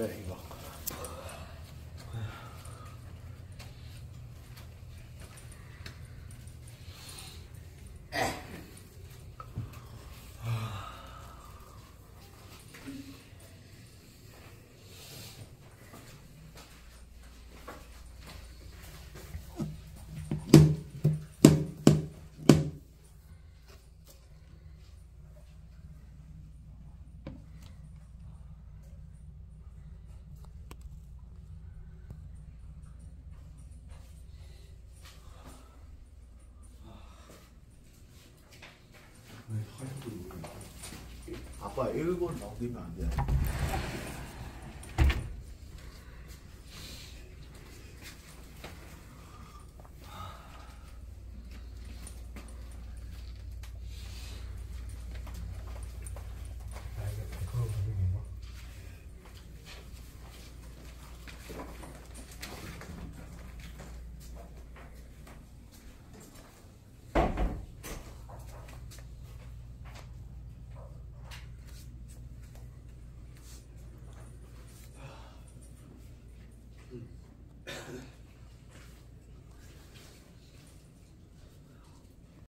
الله وقال 아빠 일본 넘기면 안 돼.